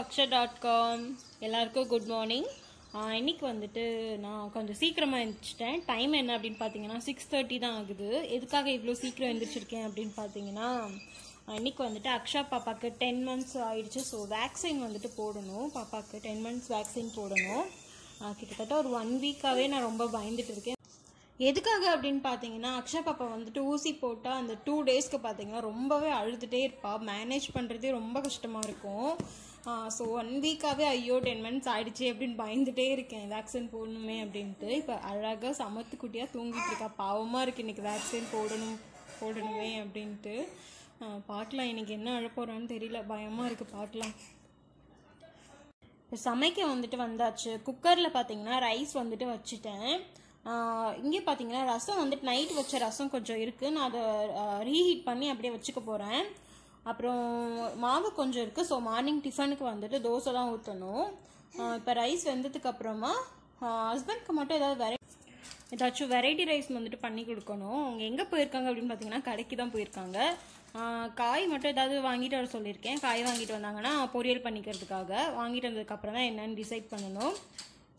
Aqsa dot com எல்லாருக்கும் good morning இன்னைக்கு வந்துட்டு நான் கொஞ்சம் சீக்கிரமாக எழுந்திரிச்சிட்டேன் டைம் என்ன அப்படின்னு பார்த்தீங்கன்னா சிக்ஸ் தேர்ட்டி தான் ஆகுது. எதுக்காக இவ்வளோ சீக்கிரம் எழுந்திரிச்சிருக்கேன் அப்படின்னு பார்த்தீங்கன்னா இன்றைக்கி இன்னைக்கு வந்துட்டு அக்ஷா பாப்பாவுக்கு டென் மந்த்ஸ் ஆயிடுச்சு. ஸோ வேக்சின் வந்துட்டு போடணும். பாப்பாவுக்கு டென் மந்த்ஸ் வேக்சின் போடணும். கிட்டத்தட்ட ஒரு ஒன் வீக்காகவே நான் ரொம்ப பயந்துட்டு இருக்கேன். எதுக்காக அப்படின்னு பார்த்தீங்கன்னா அக்ஷா பாப்பா வந்துட்டு ஊசி போட்டால் அந்த டூ டேஸ்க்கு பார்த்தீங்கன்னா ரொம்பவே அழுதுகிட்டே இருப்பாள் மேனேஜ் பண்ணுறதே ரொம்ப கஷ்டமாக இருக்கும். ஸோ ஒன் வீக்காகவே ஐயோ டென் மினிட்ஸ் ஆயிடுச்சு அப்படின்னு பயந்துட்டே இருக்கேன். வேக்சின் போடணுமே அப்படின்ட்டு. இப்போ அழகாக சமத்துக்குட்டியாக தூங்கிட்டு இருக்கா. பாவமாக இருக்குது இன்றைக்கி வேக்சின் போடணும் போடணுமே அப்படின்ட்டு. பார்க்கலாம் இன்றைக்கி என்ன அழப்போகிறான்னு தெரியல. பயமாக இருக்குது பார்க்கலாம் இப்போ சமைக்க வந்துட்டு வந்தாச்சு. குக்கரில் பார்த்தீங்கன்னா ரைஸ் வந்துட்டு வச்சுட்டேன். இங்கே பார்த்தீங்கன்னா ரசம் வந்துட்டு நைட் வச்ச ரசம் கொஞ்சம் இருக்குது நான் அதை ரீஹீட் பண்ணி அப்படியே வச்சுக்க போகிறேன் அப்புறம் மாவு கொஞ்சம் இருக்குது ஸோ மார்னிங் டிஃபனுக்கு வந்துட்டு தோசை தான் ஊற்றணும் இப்போ ரைஸ் வெந்ததுக்கு அப்புறமா ஹஸ்பண்ட்க்கு மட்டும் ஏதாவது வெரை ஏதாச்சும் வெரைட்டி ரைஸ் வந்துட்டு பண்ணி கொடுக்கணும். அவங்க எங்கே போயிருக்காங்க அப்படின்னு பார்த்தீங்கன்னா கடைக்கு தான் போயிருக்காங்க. காய் மட்டும் ஏதாவது வாங்கிட்டு வர சொல்லியிருக்கேன். காய் வாங்கிட்டு வந்தாங்கன்னா பொரியல் பண்ணிக்கிறதுக்காக வாங்கிட்டு வந்ததுக்கப்புறம் தான் என்னன்னு டிசைட் பண்ணணும்.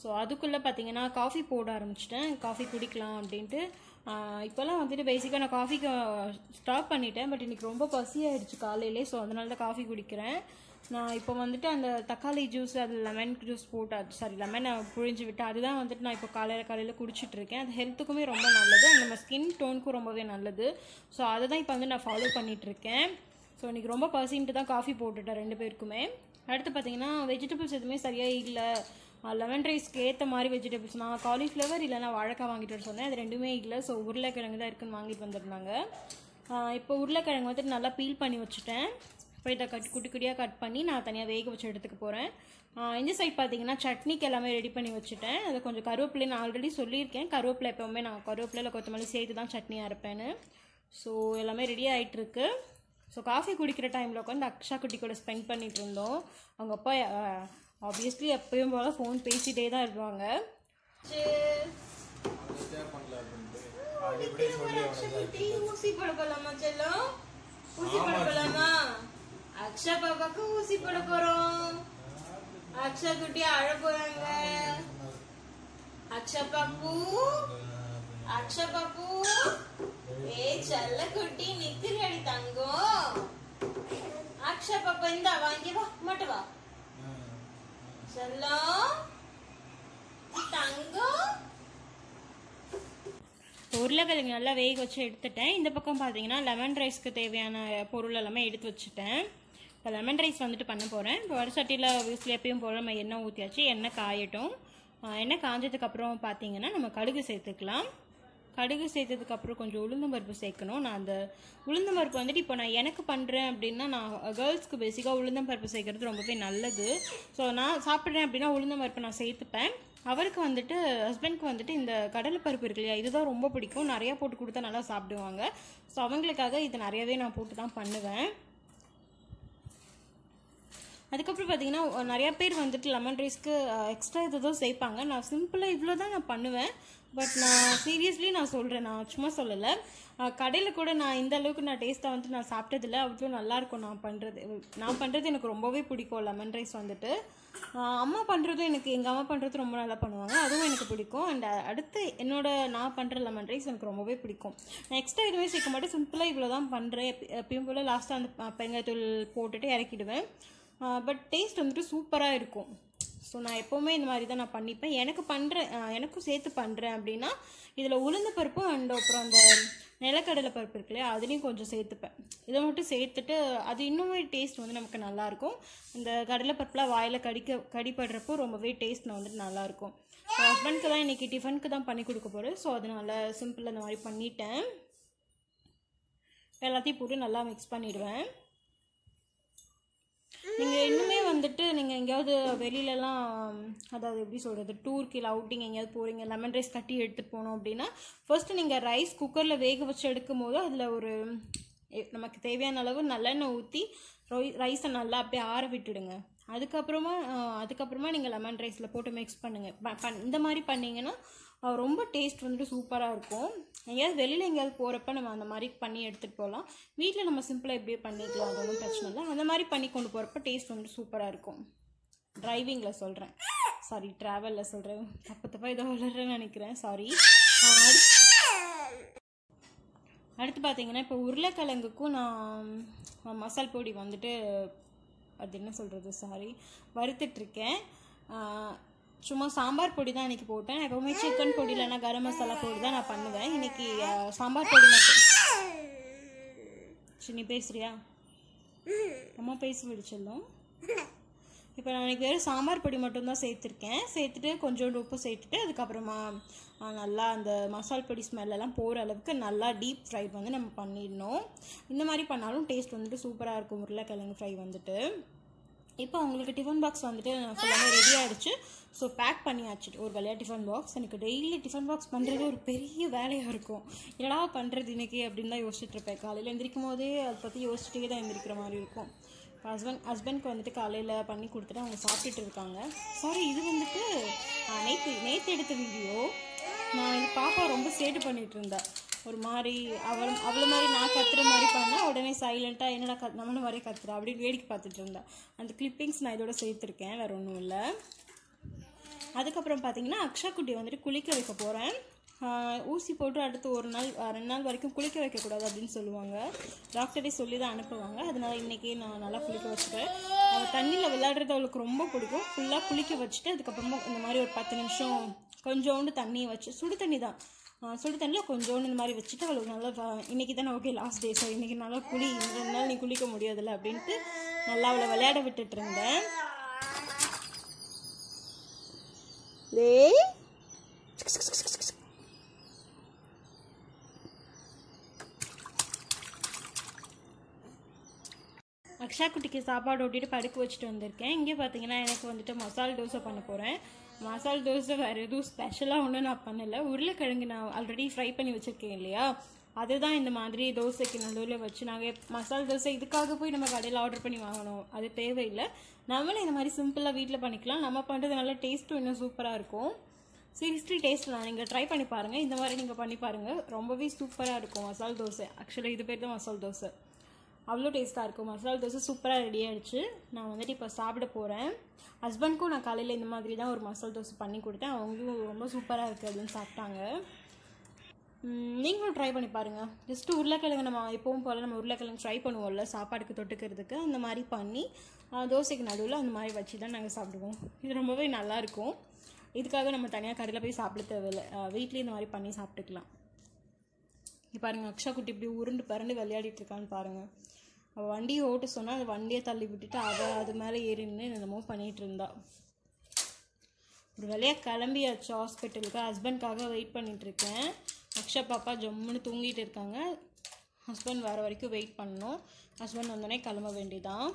ஸோ அதுக்குள்ளே பார்த்தீங்கன்னா காஃபி போட ஆரம்பிச்சிட்டேன். காஃபி குடிக்கலாம் அப்படின்ட்டு இப்போல்லாம் வந்துட்டு பேசிக்காக நான் காஃபிக்கு ஸ்டாப் uh, பண்ணிட்டேன். பட் இன்றைக்கி ரொம்ப பசியாயிடுச்சு காலையிலே ஸோ அதனால தான் காஃபி குடிக்கிறேன். நான் இப்போ வந்துட்டு அந்த தக்காளி ஜூஸ் அது லெமன் ஜூஸ் போட்டு அது சாரி லெமனை புழிஞ்சு விட்டு அதுதான் வந்துட்டு நான் இப்போ காலையில் காலையில் குடிச்சிட்ருக்கேன். அது ஹெல்த்துக்குமே ரொம்ப நல்லது. and நம்ம ஸ்கின் டோனுக்கும் ரொம்பவே நல்லது. ஸோ அதை தான் இப்போ வந்து நான் ஃபாலோ பண்ணிகிட்ருக்கேன் ஸோ இன்றைக்கி ரொம்ப பசின்ட்டு தான் காஃபி போட்டுட்டேன் ரெண்டு பேருக்குமே. அடுத்து பார்த்தீங்கன்னா வெஜிடபிள்ஸ் எதுவுமே சரியாக இல்லை. லெமன் ரைஸ்க்கு ஏற்ற மாதிரி வெஜிடபிள்ஸ் நான் காலிஃப்ளவர் இல்லைனா வாழைக்காய் வாங்கிட்டு வர சொன்னேன். அது ரெண்டுமே இல்லை. ஸோ உருளைக்கிழங்கு தான் இருக்குன்னு வாங்கிட்டு வந்துருந்தாங்க. இப்போ உருளைக்கிழங்கு வந்துட்டு நல்லா பீல் பண்ணி வச்சுட்டேன். இப்போ இதை கட் குட்டி குட்டியாக கட் பண்ணி நான் தனியாக வேக வச்சு எடுத்துக்க போகிறேன் இந்த சைட் பார்த்தீங்கன்னா சட்னிக்கு எல்லாமே ரெடி பண்ணி வச்சுட்டேன். அதை கொஞ்சம் கருவேப்பிலை நான் ஆல்ரெடி சொல்லியிருக்கேன். கருவேப்பிலை எப்போவுமே நான் கருவேப்பிலையில் கொத்தமல்லி சேர்த்து தான் சட்னியாக இருப்பேன்னு ஸோ எல்லாமே ரெடி ஆயிட்டு இருக்கு ஸோ காஃபி குடிக்கிற டைமில் உட்காந்து அக்ஷா குட்டி கூட ஸ்பெண்ட் பண்ணிட்டு இருந்தோம். அவங்க அப்பா ஆப்வியஸ்லி எப்பயும் போல ஃபோன் பேசிட்டே தான் இருப்பாங்க. ஊசி போட போலாமா செல்லம் ஊசி போட போலாமா அக்ஷா பாப்பாக்கு ஊசி போட போறோம். அக்ஷா குட்டி அழ போறாங்க. அக்ஷா பாப்பு அக்ஷா பாப்பு ஏ செல்ல குட்டி நிக்கிறடி தங்கம். அக்ஷா பாப்பா இந்தா வாங்கி வா மட்டும் வா. செல்லம் தங்கம் உருளைக்கிழங்கு நல்லா வேக வச்சு எடுத்துட்டேன். இந்த பக்கம் பார்த்தீங்கன்னா லெமன் ரைஸ்க்கு தேவையான பொருள் எல்லாமே எடுத்து வச்சுட்டேன். இப்போ லெமன் ரைஸ் வந்துட்டு பண்ண போகிறேன் இப்போ வடசட்டியில் எப்பயும் போல நம்ம எண்ணெய் ஊற்றியாச்சு எண்ணெய் காயட்டும். எண்ணெய் காஞ்சதுக்கப்புறம் பார்த்தீங்கன்னா நம்ம கடுகு சேர்த்துக்கலாம். கடுகு சேர்த்ததுக்கப்புறம் கொஞ்சம் உளுந்தம் பருப்பு சேர்க்கணும். நான் அந்த உளுந்தம் பருப்பு வந்துட்டு இப்போ நான் எனக்கு பண்ணுறேன் அப்படின்னா நான் கேர்ள்ஸ்க்கு பேசிக்காக உளுந்தம் பருப்பு சேர்க்கறது ரொம்பவே நல்லது. ஸோ நான் சாப்பிட்றேன் அப்படின்னா உளுந்தம் பருப்பு நான் சேர்த்துப்பேன். அவருக்கு வந்துட்டு ஹஸ்பண்ட்க்கு வந்துட்டு இந்த கடலை பருப்பு இருக்கு இல்லையா இதுதான் ரொம்ப பிடிக்கும். நிறையா போட்டு கொடுத்தா நல்லா சாப்பிடுவாங்க. ஸோ அவங்களுக்காக இது நிறையவே நான் போட்டு தான் பண்ணுவேன். அதுக்கப்புறம் பார்த்தீங்கன்னா நிறையா பேர் வந்துட்டு லெமன் ரைஸ்க்கு எக்ஸ்ட்ரா ஏதோ சேர்ப்பாங்க. நான் சிம்பிளாக இவ்வளோ தான் நான் பண்ணுவேன். பட் நான் சீரியஸ்லி நான் சொல்கிறேன் நான் சும்மா சொல்லலை. கடையில் கூட நான் இந்த அளவுக்கு நான் டேஸ்ட்டாக வந்துட்டு நான் சாப்பிட்டதில்ல. அவ்வளோ நல்லாயிருக்கும் நான் பண்ணுறது நான் பண்ணுறது எனக்கு ரொம்பவே பிடிக்கும் லெமன் ரைஸ் வந்துட்டு. அம்மா பண்ணுறதும் எனக்கு எங்கள் அம்மா பண்ணுறது ரொம்ப நல்லா பண்ணுவாங்க. அதுவும் எனக்கு பிடிக்கும். அண்ட் அடுத்து என்னோட நான் பண்ணுற லெமன் ரைஸ் எனக்கு ரொம்பவே பிடிக்கும். நான் எக்ஸ்ட்ரா எதுவுமே சேர்க்க மாட்டேன். சிம்பிளாக இவ்வளோ தான் பண்ணுறேன் எப்பயும் போல் லாஸ்ட்டாக அந்த ப- பெருங்காயத்தூள் போட்டுட்டு இறக்கிடுவேன். பட் டேஸ்ட் வந்துட்டு சூப்பராக இருக்கும். ஸோ நான் எப்போவுமே இந்த மாதிரி தான் நான் பண்ணிப்பேன். எனக்கு பண்ணுறேன் எனக்கும் சேர்த்து பண்ணுறேன் அப்படின்னா இதில் உளுந்த பருப்பு அண்ட் அப்புறம் அந்த நிலக்கடலை பருப்பு இருக்கு இல்லையா அதுலேயும் கொஞ்சம் சேர்த்துப்பேன். இதை மட்டும் சேர்த்துட்டு அது இன்னுமே டேஸ்ட் வந்து நமக்கு நல்லாயிருக்கும் இந்த கடலை பருப்புலாம் வாயில் கடிக்க கடிப்படுறப்போ ரொம்பவே டேஸ்ட் வந்துட்டு நல்லாயிருக்கும் ஹஸ்பண்ட்க்கு தான் இன்றைக்கி டிஃபனுக்கு தான் பண்ணி கொடுக்க போகிறேன் ஸோ அதனால் சிம்பிள் இந்த மாதிரி பண்ணிட்டேன். எல்லாத்தையும் போட்டு நல்லா மிக்ஸ் பண்ணிடுவேன். நீங்கள் இன்னுமே வந்துட்டு நீங்கள் எங்கேயாவது வெளியிலலாம் அதாவது எப்படி சொல்கிறது டூருக்கு இல்லை அவுட்டிங் எங்கேயாவது போகிறீங்க லெமன் ரைஸ் கட்டி எடுத்துகிட்டு போனோம் அப்படின்னா ஃபர்ஸ்ட் நீங்கள் ரைஸ் குக்கரில் வேக வச்சு எடுக்கும் போது அதில் ஒரு நமக்கு தேவையான அளவு நல்லெண்ணெய் ஊற்றி ரைஸை நல்லா அப்படியே ஆற விட்டுடுங்க. அதுக்கப்புறமா அதுக்கப்புறமா நீங்கள் லெமன் ரைஸில் போட்டு மிக்ஸ் பண்ணுங்கள் இந்த மாதிரி பண்ணீங்கன்னா ரொம்ப டேஸ்ட் வந்துட்டு சூப்பராக இருக்கும். எங்கேயாவது வெளியில் எங்கேயாவது போகிறப்ப நம்ம அந்த மாதிரி பண்ணி எடுத்துகிட்டு போகலாம் வீட்டில் நம்ம சிம்பிளாக எப்படியே பண்ணிக்கலாம் அது ஒன்றும் பிரச்சனை இல்லை. அந்த மாதிரி பண்ணி கொண்டு போகிறப்ப டேஸ்ட் வந்துட்டு சூப்பராக இருக்கும். டிரைவிங்கில் சொல்கிறேன் சாரி ட்ராவலில் சொல்கிறேன் தப்பு தப்பாக ஏதோ வளர்றேன்னு நினைக்கிறேன். சாரி அடுத்து பார்த்தீங்கன்னா இப்போ உருளைக்கிழங்குக்கும் நான் மசால் பொடி வந்துட்டு அது என்ன சொல்கிறது சாரி வறுத்துட்ருக்கேன் சும்மா சாம்பார் பொடி தான் இன்றைக்கி போட்டேன். எப்போவுமே சிக்கன் பொடி இல்லைன்னா கரம் மசாலா பொடி தான் நான் பண்ணுவேன். இன்றைக்கி சாம்பார் பொடி மட்டும். சரி நீ பேசுறியா? அம்மா பேசி விடிச்சிடலாம் இப்போ நான் இன்னைக்கு வெறும் சாம்பார் பொடி மட்டும்தான் சேர்த்துருக்கேன். சேர்த்துட்டு கொஞ்சோண்டு உப்பு சேர்த்துட்டு அதுக்கப்புறமா நல்லா அந்த மசால் பொடி ஸ்மெல்லாம் போகிற அளவுக்கு நல்லா டீப் ஃப்ரை வந்து நம்ம பண்ணிடணும். இந்த மாதிரி பண்ணாலும் டேஸ்ட் வந்துட்டு சூப்பராக இருக்கும். உருளைக்கிழங்கு ஃப்ரை வந்துட்டு. இப்போ உங்களுக்கு டிஃபன் பாக்ஸ் வந்துட்டு ஃபுல்லாமே ரெடி ஆகிடுச்சு ஸோ பேக் பண்ணியாச்சு. ஒரு வழியாக டிஃபன் பாக்ஸ் எனக்கு டெய்லி டிஃபன் பாக்ஸ் பண்ணுறது ஒரு பெரிய வேலையாக இருக்கும். என்னடா பண்ணுறது இன்றைக்கி அப்படின்னு தான் யோசிச்சுட்ருப்பேன் காலையில் எந்திரிக்கும் போதே அதை பற்றி யோசிச்சுட்டே தான் எந்திரிக்கிற மாதிரி இருக்கும். இப்போ ஹஸ்பண்ட் ஹஸ்பண்ட்க்கு வந்துட்டு காலையில் பண்ணி கொடுத்துட்டு அவங்க சாப்பிட்டுட்டு இருக்காங்க. சாரி இது வந்துட்டு நேற்று நேற்று எடுத்த வீடியோ நான் எங்கள் பாப்பா ரொம்ப சேட்டு பண்ணிகிட்டு இருந்தேன் ஒரு மாதிரி அவள் அவளை மாதிரி நான் கத்துற மாதிரி உடனே சைலண்ட்டாக என்னடா கத் நம்மள மாதிரி கத்துறா? அப்படின்னு வேடிக்கை பார்த்துட்டு இருந்தா. அந்த கிளிப்பிங்ஸ் நான் இதோட சேர்த்துருக்கேன் வேறு ஒன்றும் இல்லை. அதுக்கப்புறம் பார்த்தீங்கன்னா அக்ஷா குட்டி வந்துட்டு குளிக்க வைக்க போகிறேன் ஊசி போட்டு அடுத்து ஒரு நாள் ரெண்டு நாள் வரைக்கும் குளிக்க வைக்கக்கூடாது அப்படின்னு சொல்லுவாங்க. டாக்டரே சொல்லி தான் அனுப்புவாங்க. அதனால் இன்றைக்கி நான் நல்லா குளிக்க வச்சுட்டேன் அவள் தண்ணியில் விளையாடுறது அவளுக்கு ரொம்ப பிடிக்கும். ஃபுல்லாக குளிக்க வச்சுட்டு அதுக்கப்புறமா இந்த மாதிரி ஒரு பத்து நிமிஷம் கொஞ்சோண்டு தண்ணியை வச்சு சுடு தண்ணி தான் சுடு தண்ணியில் கொஞ்சோண்டு இந்த மாதிரி வச்சுட்டு அவளுக்கு நல்லா இன்னைக்கு தானே ஓகே லாஸ்ட் டே ஸோ இன்னைக்கு நல்லா குளி ரெண்டு நாள் நீ குளிக்க முடியாதுல்ல அப்படின்ட்டு நல்லா அவளை விளையாட விட்டுட்டு இருந்தேன். அக்ஷா குட்டிக்கு சாப்பாடு ஓட்டிட்டு படுக்க வச்சுட்டு வந்திருக்கேன். இங்கே பார்த்தீங்கன்னா எனக்கு வந்துட்டு மசால் தோசை பண்ண போகிறேன் மசால் தோசை வேறு எதுவும் ஸ்பெஷலாக ஒன்றும் நான் பண்ணலை. உருளைக்கிழங்கு நான் ஆல்ரெடி ஃப்ரை பண்ணி வச்சுருக்கேன் இல்லையா? அதுதான் இந்த மாதிரி தோசைக்கு நடுவில் வச்சு நாங்கள் மசால் தோசை இதுக்காக போய் நம்ம கடையில் ஆர்டர் பண்ணி வாங்கணும். அது தேவையில்லை. நம்மளும் இந்த மாதிரி சிம்பிளாக வீட்டில் பண்ணிக்கலாம். நம்ம பண்ணுறது நல்ல டேஸ்ட்டும் இன்னும் சூப்பராக இருக்கும். சிக்ஸ்டி டேஸ்ட் நான் நீங்கள் ட்ரை பண்ணி பாருங்கள் இந்த மாதிரி நீங்கள் பண்ணி பாருங்கள் ரொம்பவே சூப்பராக இருக்கும் மசால் தோசை. ஆக்சுவலாக இது பேர் தான் மசால் தோசை. அவ்வளோ டேஸ்ட்டாக இருக்கும். மசாலா தோசை சூப்பராக ரெடி ஆகிடுச்சு நான் வந்துட்டு இப்போ சாப்பிட போகிறேன் ஹஸ்பண்ட்க்கும் நான் காலையில் இந்த மாதிரி தான் ஒரு மசாலா தோசை பண்ணி கொடுத்தேன். அவங்களும் ரொம்ப சூப்பராக இருக்குது அப்படின்னு சாப்பிட்டாங்க. நீங்களும் ட்ரை பண்ணி பாருங்கள் ஜஸ்ட்டு உருளைக்கிழங்கு நம்ம எப்பவும் போல் நம்ம உருளைக்கிழங்கு ட்ரை பண்ணுவோம்ல சாப்பாடுக்கு தொட்டுக்கிறதுக்கு. அந்த மாதிரி பண்ணி தோசைக்கு நடுவில் அந்த மாதிரி வச்சு தான் நாங்கள் சாப்பிடுவோம். இது ரொம்பவே நல்லாயிருக்கும் இதுக்காக நம்ம தனியாக கடையில் போய் சாப்பிட தேவையில்லை. வீட்லேயே இந்த மாதிரி பண்ணி சாப்பிட்டுக்கலாம். இப்போ பாருங்கள் அக்ஷா குட்டி இப்படி உருண்டு பரண்டு விளையாடிட்டு இருக்கான்னு பாருங்கள் அவள் வண்டியை ஓட்ட சொன்னால் அந்த வண்டியை தள்ளி விட்டுட்டு அவள் அது மேலே ஏறி நின்று என்னமோ பண்ணிகிட்டு இருந்தா. ஒரு வழியாக கிளம்பியாச்சு ஹாஸ்பிட்டலுக்கு. ஹஸ்பண்ட்காக வெயிட் பண்ணிகிட்ருக்கேன் அக்ஷா பாப்பா ஜம்முன்னு தூங்கிட்டு இருக்காங்க. ஹஸ்பண்ட் வர வரைக்கும் வெயிட் பண்ணணும். ஹஸ்பண்ட் வந்தோடனே கிளம்ப வேண்டியதான்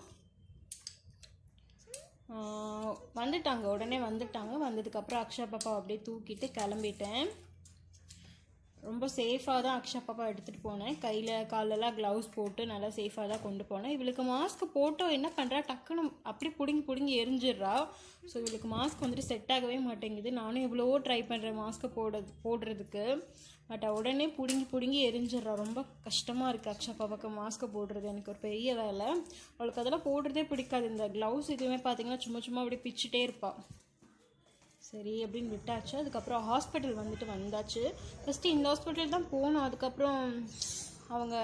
வந்துட்டாங்க. உடனே வந்துட்டாங்க. வந்ததுக்கப்புறம் அக்ஷா பாப்பா அப்படியே தூக்கிட்டு கிளம்பிட்டேன். ரொம்ப சேஃபாக தான் அக்ஷா பாப்பா எடுத்துகிட்டு போனேன். கையில் காலெல்லாம் க்ளவுஸ் போட்டு நல்லா சேஃபாக தான் கொண்டு போனேன். இவளுக்கு மாஸ்க் போட்டோம் என்ன பண்ணுறா டக்குன்னு அப்படியே பிடுங்கி பிடுங்கி எரிஞ்சிடுறா. ஸோ இவளுக்கு மாஸ்க் வந்துட்டு செட் ஆகவே மாட்டேங்குது. நானும் எவ்வளவோ ட்ரை பண்ணுறேன் மாஸ்க்கை போடுறது போடுறதுக்கு. பட் உடனே பிடுங்கி பிடுங்கி எரிஞ்சிடுறா. ரொம்ப கஷ்டமாக இருக்குது அக்ஷா பாப்பாக்கு மாஸ்க்கை போடுறது. எனக்கு ஒரு பெரிய வேலை. அவளுக்கு அதெல்லாம் போடுறதே பிடிக்காது. இந்த க்ளவுஸ் இதுவுமே பார்த்தீங்கன்னா சும்மா சும்மா அப்படியே பிச்சுட்டே இருப்பாள் சரி அப்படின்னு விட்டாச்சு. அதுக்கப்புறம் ஹாஸ்பிட்டல் வந்துட்டு வந்தாச்சு. ஃபஸ்ட்டு இந்த ஹாஸ்பிட்டல் தான் போனோம். அதுக்கப்புறம் அவங்க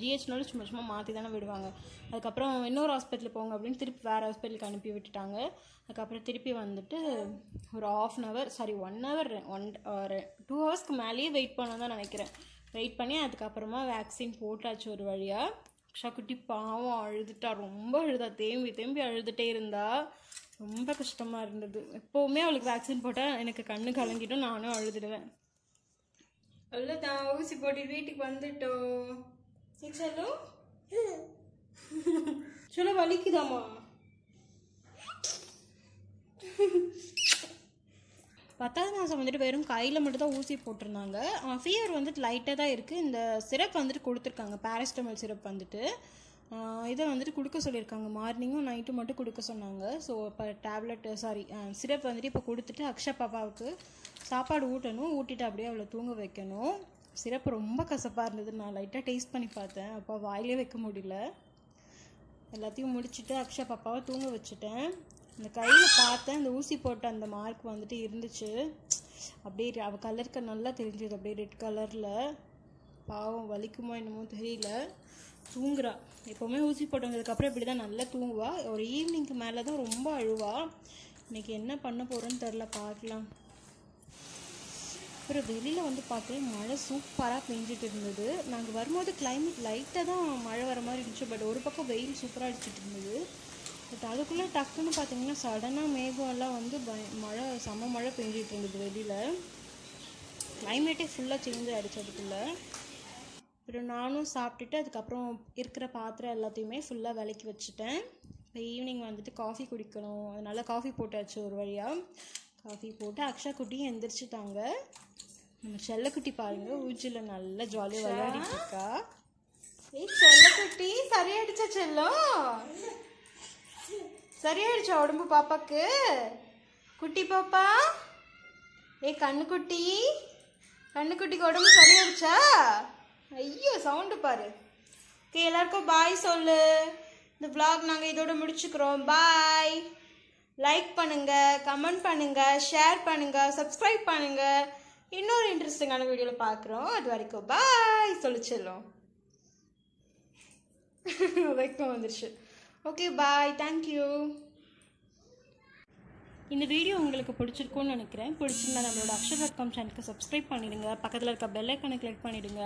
ஜிஹெச்னாலும் சும்மா சும்மா மாற்றி தானே விடுவாங்க. அதுக்கப்புறம் இன்னொரு ஹாஸ்பிட்டல் போங்க அப்படின்னு திருப்பி வேறு ஹாஸ்பிட்டலுக்கு அனுப்பி விட்டுட்டாங்க. அதுக்கப்புறம் திருப்பி வந்துட்டு ஒரு half an hour sorry one hour one two ஹவர்ஸ்க்கு மேலேயே வெயிட் பண்ண தான் நினைக்கிறேன். வெயிட் பண்ணி அதுக்கப்புறமா வேக்சின் போட்டாச்சு ஒரு வழியாக அக்ஷா குட்டி பாவம் அழுதுட்டா. ரொம்ப அழுதா. தேம்பி தேம்பி அழுதுகிட்டே இருந்தா. ரொம்ப கஷ்டமா இருந்தது. எப்பவுமே அவளுக்கு வேக்சின் போட்டா எனக்கு கண்ணு கலங்கிட்டும் நானும் அழுதுடுவேன். அவ்வளோதான் ஊசி போட்டு வீட்டுக்கு வந்துட்டோம். சொல்லு சொல்ல வலிக்குதாமா பத்தாவது மாதம் வந்துட்டு வெறும் கையில் மட்டும் தான் ஊசி போட்டிருந்தாங்க. ஃபீவர் வந்துட்டு லைட்டாக தான் இருக்குது இந்த சிரப் வந்துட்டு கொடுத்துருக்காங்க. பேரஸ்டமல் சிரப் வந்துட்டு. இதை வந்துட்டு கொடுக்க சொல்லியிருக்காங்க. மார்னிங்கும் நைட்டும் மட்டும் கொடுக்க சொன்னாங்க. ஸோ இப்போ டேப்லெட்டு சாரி சிரப் வந்துட்டு இப்போ கொடுத்துட்டு அக்ஷா பாப்பாவுக்கு சாப்பாடு ஊட்டணும். ஊட்டிட்டு அப்படியே அவளை தூங்க வைக்கணும். சிரப் ரொம்ப கசப்பாக இருந்தது. நான் லைட்டாக டேஸ்ட் பண்ணி பார்த்தேன். அப்போ வாயிலே வைக்க முடியல. எல்லாத்தையும் முடிச்சுட்டு அக்ஷா பாப்பாவை தூங்க வச்சுட்டேன். இந்த கையில் பார்த்தேன். இந்த ஊசி போட்ட அந்த மார்க் வந்துட்டு இருந்துச்சு. அப்படியே அவள் கலருக்கு நல்லா தெரிஞ்சது. அப்படியே ரெட் கலரில் பாவம் வலிக்குமோ என்னமோ தெரியல. தூங்குறா. எப்போவுமே ஊசி போட்டு வந்ததுக்கப்புறம் இப்படி தான் நல்லா தூங்குவா. ஒரு ஈவினிங்க்கு மேலே தான் ரொம்ப அழுவா. இன்னைக்கு என்ன பண்ண போகிறோன்னு தெரில பார்க்கலாம் அப்புறம் வெளியில் வந்து பார்க்குறேன் மழை சூப்பராக பெஞ்சிட்டு இருந்தது. நாங்கள் வரும்போது கிளைமேட் லைட்டாக தான் மழை வர மாதிரி இருந்துச்சு பட் ஒரு பக்கம் வெயில் சூப்பராக அடிச்சிட்டு இருந்தது. பட் அதுக்குள்ளே டக்குன்னு பார்த்தீங்கன்னா சடனாக மேகம்லாம் வந்து பய மழை செம்ம மழை பெஞ்சிட்டு இருந்தது வெளியில். கிளைமேட்டே ஃபுல்லாக சேஞ்ச் ஆகிடுச்சு அதுக்குள்ளே. அப்புறம் நானும் சாப்பிட்டுட்டு அதுக்கப்புறம் இருக்கிற பாத்திரம் எல்லாத்தையுமே ஃபுல்லாக விலைக்கு வச்சுட்டேன். இப்போ ஈவினிங் வந்துட்டு காஃபி குடிக்கணும். அதனால காஃபி போட்டாச்சு ஒரு வழியாக காஃபி போட்டு அக்ஷா குட்டியும் எந்திரிச்சிட்டாங்க. நம்ம செல்லக்குட்டி பாருங்க. ஊச்சியில் நல்லா ஜாலியாக விளையாடிட்டு இருக்கா. ஏய் செல்லக்குட்டி சரியாயிடுச்சா செல்லம் சரியாயிடுச்சா உடம்பு பாப்பாக்கு? குட்டி பாப்பா? ஏய் கண்ணுக்குட்டி கண்ணுக்குட்டிக்கு உடம்பு சரியாயிடுச்சா? ஐயோ சவுண்டு பாரு. ஓகே எல்லாருக்கும் பாய் சொல்லு. இந்த vlog நாங்கள் இதோட முடிச்சுக்கிறோம். பாய் லைக் பண்ணுங்க கமெண்ட் பண்ணுங்க ஷேர் பண்ணுங்க சப்ஸ்கிரைப் பண்ணுங்க. இன்னொரு இன்ட்ரெஸ்டிங்கான வீடியோவில் பார்க்குறோம் அது வரைக்கும் பாய் சொல்லிச்சிடலாம் வைக்கம் வந்துருச்சு. ஓகே பாய் தேங்க்யூ இந்த வீடியோ உங்களுக்கு பிடிச்சிருக்கும்னு நினைக்கிறேன். பிடிச்சிருந்தா நம்மளோட அக்ஷர் டாட் காம் சேனலுக்கு சப்ஸ்கிரைப் பண்ணிடுங்க. பக்கத்தில் இருக்க பெல் கிளிக் பண்ணிவிடுங்க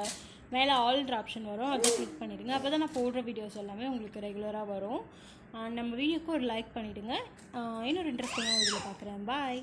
மேலே ஆல்ட்ரு ஆப்ஷன் வரும் அதை கிளிக் பண்ணிடுங்க. அப்போ தான் நான் போடுற வீடியோஸ் எல்லாமே உங்களுக்கு ரெகுலராக வரும். நம்ம வீடியோக்கு ஒரு லைக் பண்ணிவிடுங்க இன்னொரு இன்ட்ரெஸ்டிங்காக வீடியோ பார்க்குறேன். பாய்